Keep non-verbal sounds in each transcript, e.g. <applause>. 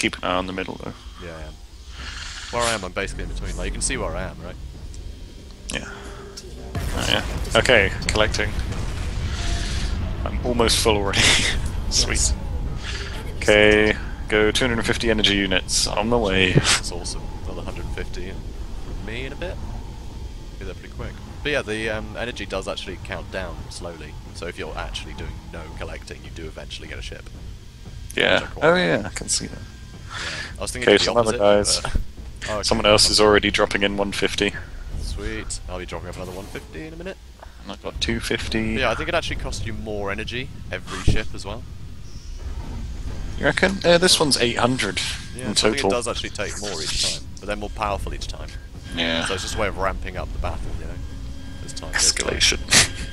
keep an eye on the middle though. Yeah, I am. Where I am, I'm basically in between. Like, you can see where I am, right? Yeah. Oh, yeah. Okay, collecting. I'm almost full already. <laughs> Sweet. Okay, go 250 energy units on the way. That's awesome. Another 150 and me in a bit. Be there pretty quick. But yeah, the um, energy does actually count down slowly. So if you're actually doing no collecting, you do eventually get a ship. Yeah. Oh yeah, I can see that. I was thinking Okay, some other guys. but- Oh, okay. Someone else is already dropping in 150. Sweet. I'll be dropping off another 150 in a minute. And I've got 250. But yeah, I think it actually costs you more energy every ship as well. You reckon? Uh, this one's 800 Yeah, in so I think total. it does actually take more each time, but they're more powerful each time. Yeah. So it's just a way of ramping up the battle, you know, as time. Escalation.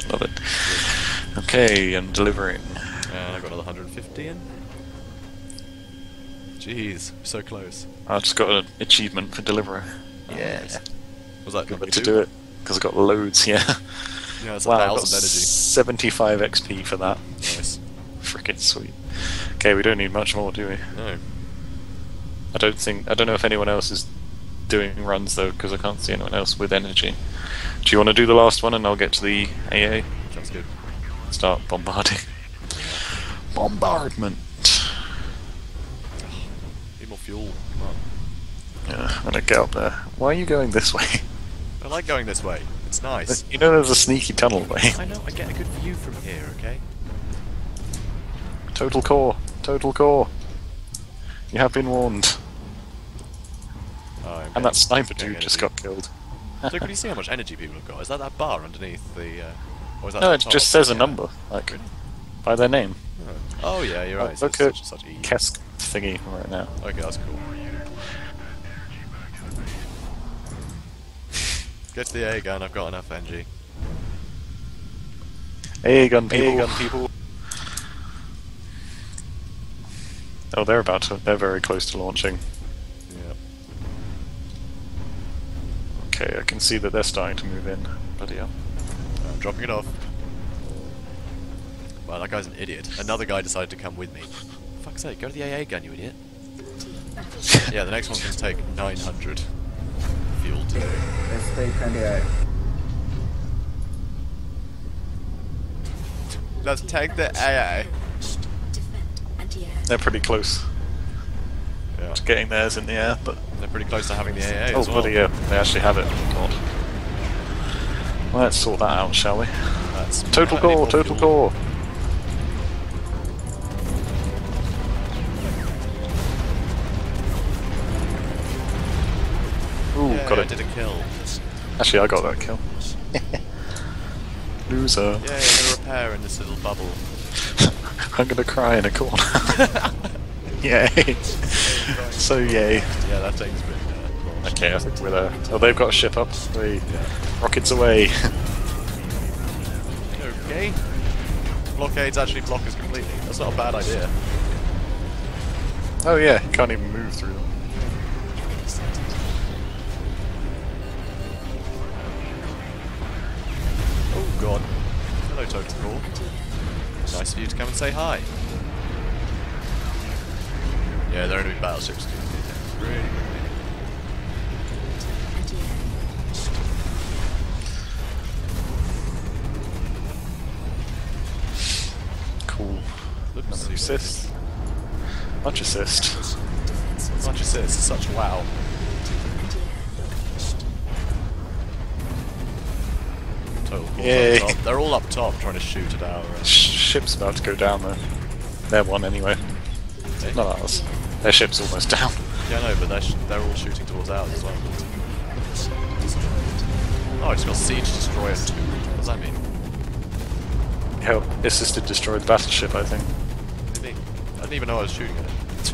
<laughs> Love it. Okay, and delivering. And I've got another 150 in. Jeez, so close. I just got an achievement for delivery. Yeah. Was that Good number way to do it. Because I got loads, yeah. Yeah, <laughs> it's a wow, I got thousand energy. 75 XP for that. Nice. Freaking sweet. Okay, we don't need much more, do we? No. I don't think. I don't know if anyone else is doing runs though, because I can't see anyone else with energy. Do you want to do the last one, and I'll get to the AA? Sounds good. Start bombarding. Bombardment. Fuel. Yeah, I'm gonna get up there. Why are you going this way? <laughs> I like going this way. It's nice. You know there's a sneaky tunnel way. I know, I get a good view from here, okay? Total core. Total core. You have been warned. Oh, And that sniper dude just got killed. So can you <laughs> see how much energy people have got? Is that that bar underneath the... Uh, or is that No, it top? just says a number, like by their name. Oh yeah, you're right. Look at such, such. Kesk thingy right now. Okay, that's cool. Get the A gun, I've got enough NG. Hey, gun people. A gun people. Oh, they're about to. They're very close to launching. Yeah. Okay, I can see that they're starting to move in. Bloody hell. I'm dropping it off. Wow, that guy's an idiot. Another guy decided to come with me. Fuck's sake, go to the AA gun, you idiot. yeah, the next one's going to take 900 fuel to do. SP28. Let's take the AA. They're pretty close Yeah, to getting theirs in the air, but they're pretty close to having the AA oh as well. bloody hell, they actually have it. God. Well, let's sort that out, shall we? That's Total plenty core, total fuel. core. Actually, I got that kill. <laughs> Loser. Yeah, yeah, repair in this little bubble. <laughs> I'm gonna cry in a corner. <laughs> yay. so yay. Yeah, that thing's been. Uh. Okay, I think we're there. Oh, they've got a ship up. Three. Rockets away. Okay. Blockades actually block us completely. That's not a bad idea. oh yeah, you can't even move through them. Nice of you to come and say hi. Yeah, they're enemy battleships. dude. Really. Cool. Another assist. Much assist. Much assist, such wow. Total Yay. They're all up top trying to shoot at our. Uh, ship's about to go down though. Their one anyway. eh? Not ours. Their ship's almost <laughs> down. Yeah, no, but they're, sh- they're all shooting towards ours as well. Oh, I just got Siege Destroyer 2. What does that mean? Help assisted destroy the battleship, I think. I didn't even know I was shooting at it.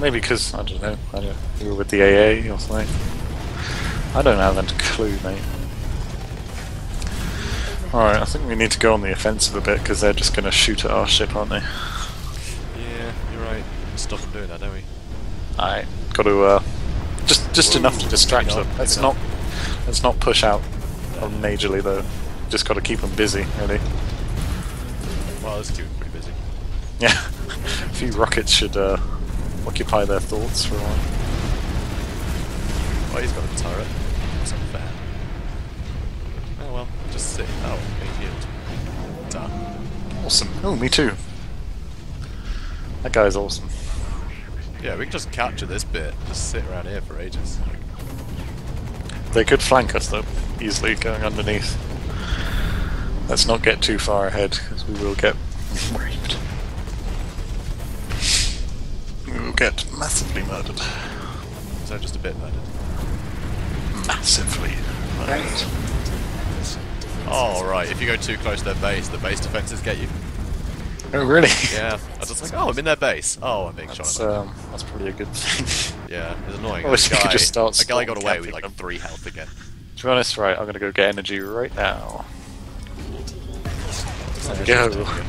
Maybe because, I don't know, I don't, you were with the AA or something. I don't have a clue, mate. Alright, I think we need to go on the offensive a bit because they're just going to shoot at our ship, aren't they? Yeah, you're right. Stop them doing that, don't we? Alright, got to, uh, just just enough to distract them. Let's not, let's not push out on majorly though. Just got to keep them busy, really. Well, is keeping pretty busy. Yeah, <laughs> a few rockets should, uh, occupy their thoughts for a while. Oh, he's got a turret. That's unfair. Oh well, just sit. Oh, healed. Awesome. Oh, me too. That guy's awesome. Yeah, we can just capture this bit. Just sit around here for ages. They could flank us though, easily going underneath. Let's not get too far ahead, because we will get raped. We will get massively murdered. So just a bit murdered. Massively murdered. Oh right, if you go too close to their base, the base defenses get you. Oh really? Yeah, I was just like, oh, I'm in their base. Oh, I'm being That's, shot. at. um, that's probably a good thing. <laughs> Yeah, it's annoying. <laughs> I wish we could just start a guy got away with like them. three health again. to be honest, right, I'm gonna go get energy right now. So There we just go. take it.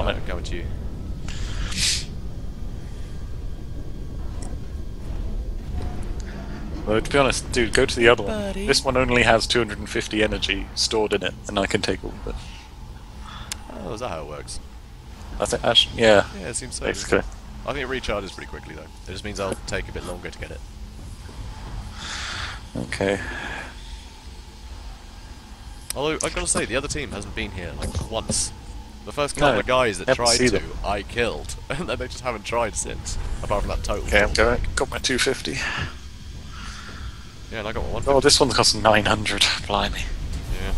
On Oh, it. going to you. Well, to be honest, dude, go to the other one. This one only has 250 energy stored in it, and I can take all of it. Oh, is that how it works? I think, actually, yeah, Yeah, it seems so. basically. I think it recharges pretty quickly though. It just means I'll take a bit longer to get it. Okay. Although I've got to say, the other team hasn't been here like once. The first couple No, of guys that tried to, them. I killed, <laughs> and then they just haven't tried since. Apart from that total. Okay, I'm going. Got my 250. Yeah, and I got one. Oh, this one costs 900. Blimey. Yeah.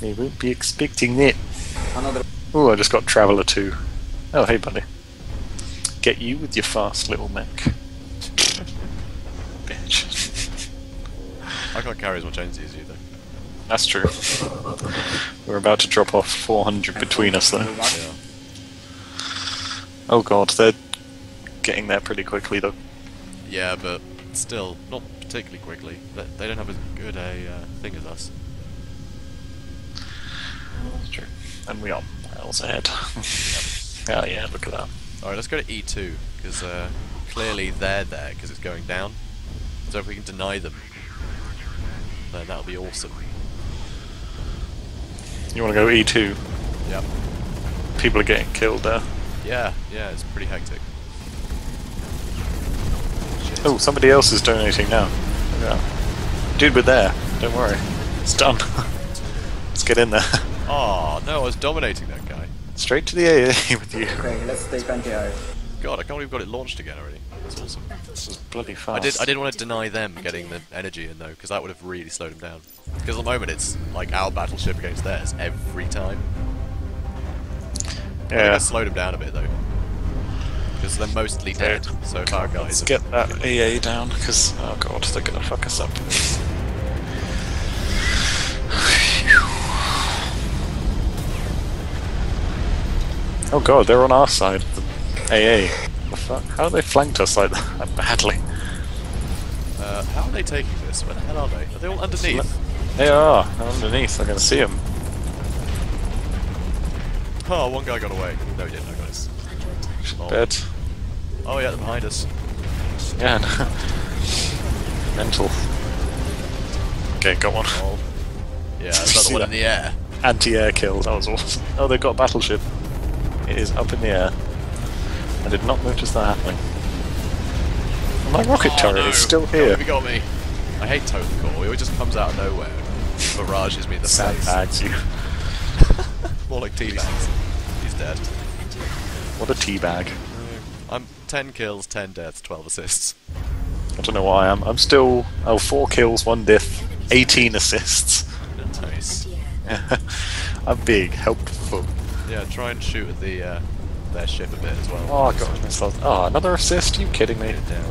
They won't be expecting that. Another Oh, I just got Traveller 2. Oh, hey, buddy. Get you with your fast little mech. <laughs> Bitch. I can't carry as much energy as you though. That's true. We're about to drop off 400 between us, though. Yeah. Oh god, they're getting there pretty quickly, though. Yeah, but still, not particularly quickly. They, they don't have as good a uh, thing as us. That's true. And we are miles ahead. <laughs> oh yeah, look at that. Alright, let's go to E2, because uh, clearly they're there because it's going down. So if we can deny them, then that'll be awesome. You want to go E2? Yep. People are getting killed there. Yeah, yeah, it's pretty hectic. Shit. Oh, somebody else is donating now. Yeah. Dude, we're there. Don't worry. It's done. <laughs> Let's get in there. Oh, no, I was dominating that guy. Straight to the AA <laughs> with you. okay, let's take anti-air. God, I can't believe we've got it launched again already. That's awesome. This is bloody fast. I did. I didn't want to deny them getting the energy in though, because that would have really slowed them down. Because at the moment it's like our battleship against theirs every time. I think Yeah. I slowed them down a bit though, because they're mostly dead. So far, guys, Let's get that AA down, because, oh god, they're gonna fuck us up. <sighs> Oh god, they're on our side. The AA. The fuck? How have they flanked us like that badly? uh, how are they taking this? Where the hell are they? Are they all underneath? They are. They're underneath. I can see them. Oh, one guy got away. No, he didn't. No, guys. Oh. Dead. Oh yeah, they're behind us. Yeah. no. <laughs> Mental. Okay, go on. Oh. Yeah, <laughs> the one in the air. Anti-air kill. That was awesome. Oh, they've got a battleship. It is up in the air. I did not notice that happening. And my rocket Oh, turret no. is still Oh, here. You got me. I hate Total Core. He always just comes out of nowhere, and barrages me in the face. Sandbags you. <laughs> More like teabags. He's dead. What a teabag. I'm 10 kills, 10 deaths, 12 assists. I don't know why I am. I'm still oh four kills, one death, 18 assists. Nice. <laughs> I'm big, helpful. Yeah, try and shoot at the uh, their ship a bit as well. Oh god, I that. Oh, another assist? you kidding me? It. Yeah,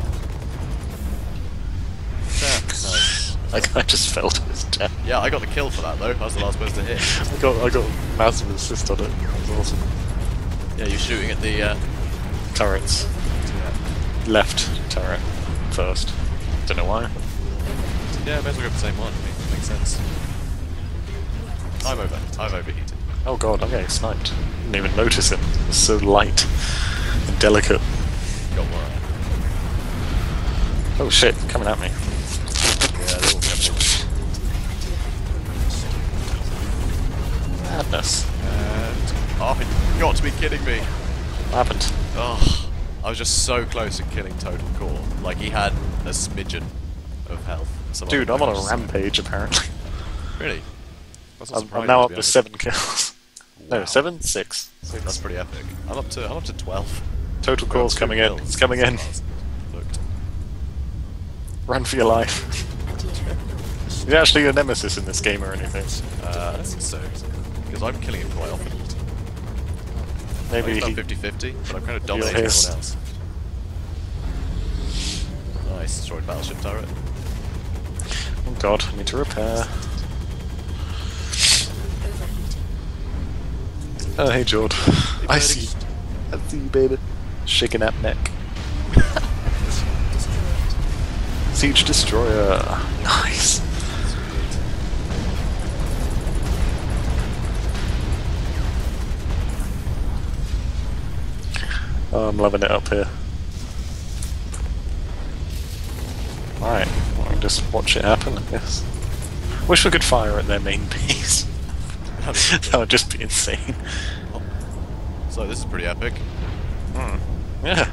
nice. Like I just fell to his death. Yeah, I got the kill for that though. I was the last person to hit. <laughs> I got I got massive assist on it. That was awesome. Yeah, you're shooting at the. Uh, Turrets. yeah. Left turret first. Don't know why. yeah, may as well go for the same one. I mean, makes sense. I'm over. I've overheated. Oh god, I'm getting sniped. Didn't even notice him. It was so light and delicate. Got one. Oh shit, coming at me. Yeah, they're all coming Madness. Uh, and oh, you got to be kidding me. What happened? Oh, I was just so close to killing Total Core. Like he had a smidgen of health. Dude, I'm on a rampage apparently. Really? I'm, I'm now up to seven kills. Wow. No, seven? Six. Six. That's pretty epic. I'm up to I'm up to twelve. Total Well, call's two coming in. It's coming in. Looked. Run for your life. <laughs> Is he actually your nemesis in this game or anything? Uh, I don't think so. Because I'm killing him quite often. Maybe Maybe he, 50-50, but I'm kind of You're dominating everyone else. Nice, destroyed battleship turret. Oh god, I need to repair. Oh hey Jord. I see. I see you, baby. Shaking that neck. <laughs> Siege Destroyer. Nice. Oh, I'm loving it up here. Alright, well, I'll just watch it happen, I guess. Wish we could fire at their main base. <laughs> that would just be insane. Oh. So this is pretty epic. Hmm. Yeah.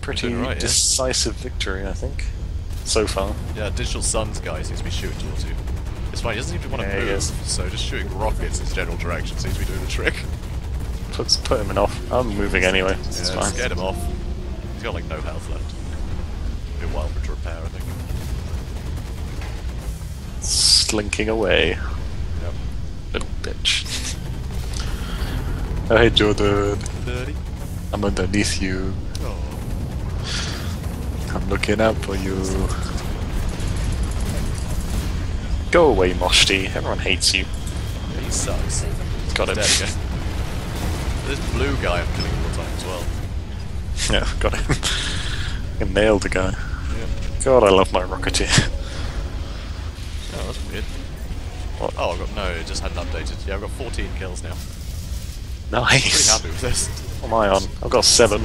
Pretty Doing alright, yeah. decisive victory, I think. So far. Yeah, Digital Suns guy seems to be shooting towards you. It's fine, he doesn't even want to Yeah, move, so just shooting rockets in his general direction seems to be doing the trick. Puts put him in off. I'm moving anyway. Yeah, It's fine. get him off. He's got like no health left. Be a while for to repair, I think. Slinking away. Bitch. Hey Jordan. Dirty. I'm underneath you. Oh. I'm looking out for you. Go away, Moshti. Everyone hates you. He sucks. Got him. Dead again. This blue guy I'm killing all the time as well. <laughs> yeah, got him. I nailed the guy. Yeah. God, I love my Rocketeer. Oh, that's weird. Oh, I've got no, it just hadn't updated. Yeah, I've got 14 kills now. Nice. Pretty happy with this. What am I on? I've got seven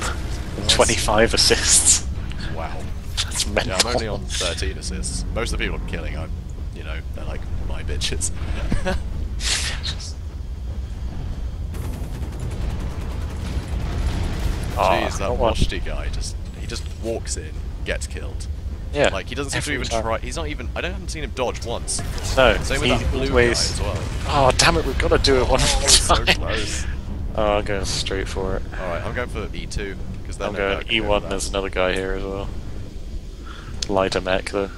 and 25 assists. Wow. That's mental. Yeah, I'm only on 13 assists. Most of the people I'm killing, I'm, you know, they're like my bitches. <laughs> Ah, Jeez, that one. Guy just, he just walks in, gets killed. Yeah. Like, he doesn't seem to even time. try, he's not even, I don't haven't seen him dodge once. No, Same with that blue always. guy as well. Oh damn it! We've got to do it one <laughs> Oh, more so close. <laughs> Oh, I'm going straight for it. Alright, I'm going for the E2, because I'm going E1. There's another guy here as well. Lighter mech though.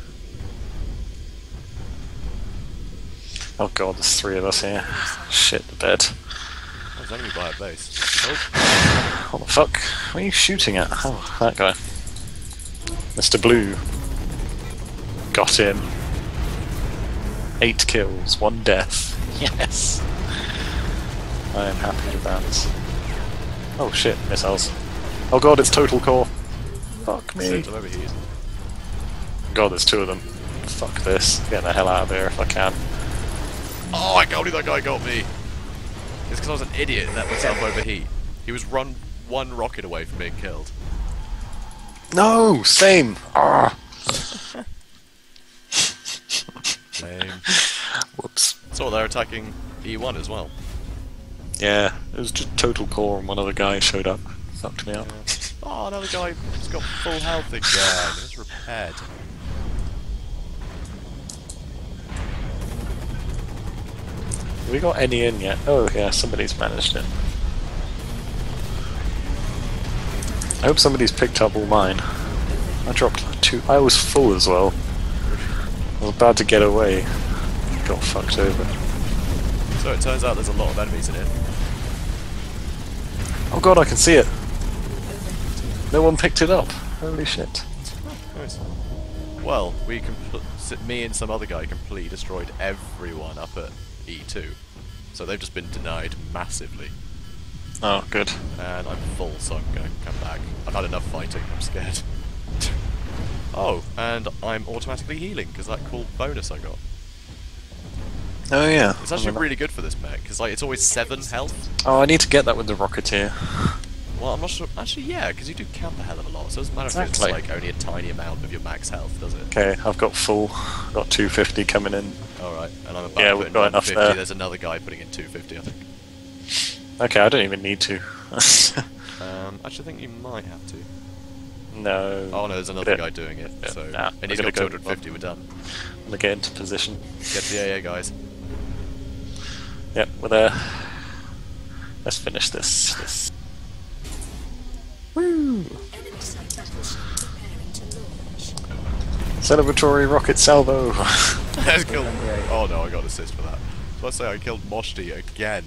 Oh god, there's three of us here. Shit the bed. There's enemy by a base. Oh, What the fuck? What are you shooting at? Oh, that guy. Mr. Blue. Got him. Eight kills, one death. <laughs> Yes! I am happy with that. Oh shit, missiles. Oh god, it's total core. Fuck me. Overheat. God, there's two of them. Fuck this. Get the hell out of here if I can. Oh, I can't believe that guy got me. It's because I was an idiot and let myself overheat. He was run one rocket away from being killed. No! Same! Ah! <laughs> Lame. Whoops. so they're attacking E1 as well. Yeah, it was just total core and one other guy showed up. Fucked me up. Oh, another guy has got full health again. It's repaired. Have we got any in yet? Oh yeah, somebody's managed it. I hope somebody's picked up all mine. I dropped two. I was full as well. I was about to get away. Got fucked over. So it turns out there's a lot of enemies in here. Oh god, I can see it. No one picked it up. Holy shit. Nice. Well, we me and some other guy completely destroyed everyone up at E2. So they've just been denied massively. Oh, good. And I'm full, so I'm going to come back. I've had enough fighting, I'm scared. <laughs> oh, and I'm automatically healing, because that cool bonus I got. Oh yeah. It's actually really good for this mech, because like, it's always 7 health. Oh, I need to get that with the Rocketeer. Well, I'm not sure. Actually, yeah, because you do count a hell of a lot. So it doesn't matter if it's like only a tiny amount of your max health, does it? Okay, I've got full. Got 250 coming in. All right, and I'm about Yeah, to we've got enough there. There's another guy putting in 250, I think. Okay, I don't even need to. <laughs> Um, actually, I think you might have to. No. Oh no, there's another guy doing it. Yeah, So nah, and he's we're got gonna go- 250. We're done. I'm gonna get into position. Get to the AA guys. Yep, we're there. Let's finish this. this. Woo! Celebratory rocket salvo! <laughs> <laughs> Let's Oh no, I got assist for that. So I say I killed Moshti again.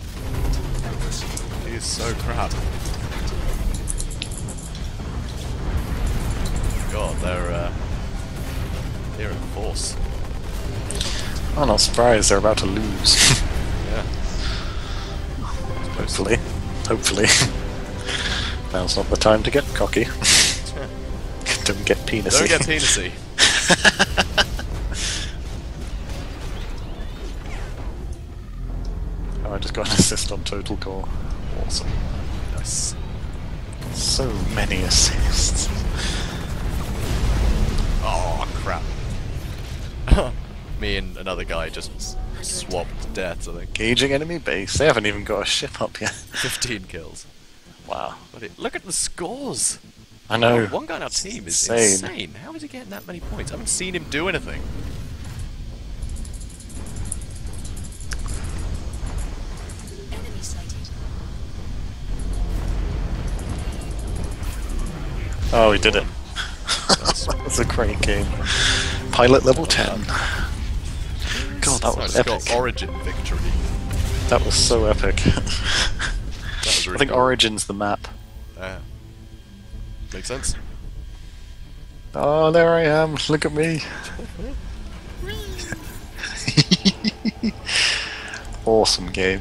He is so crap. God, they're uh, they're in force. I'm not surprised they're about to lose. <laughs> Yeah. Hopefully. Hopefully. <laughs> Now's not the time to get cocky. <laughs> Don't get penisy. Don't get penisy. oh, I just got an assist on total core. Awesome. Nice. So many assists. Oh crap. <laughs> Me and another guy just swapped deaths. I think. Gauging enemy base. They haven't even got a ship up yet. <laughs> 15 kills. Wow. Look at the scores. I know. One guy on our team is Insane. insane. How is he getting that many points? I haven't seen him do anything. Oh, he did it. <laughs> that was a great game. Pilot level 10. God, that So I was just epic. got Origin victory. That was so epic. <laughs> That was really I think cool. Origin's the map. Yeah. Makes sense. Oh, there I am. Look at me. <laughs> awesome game.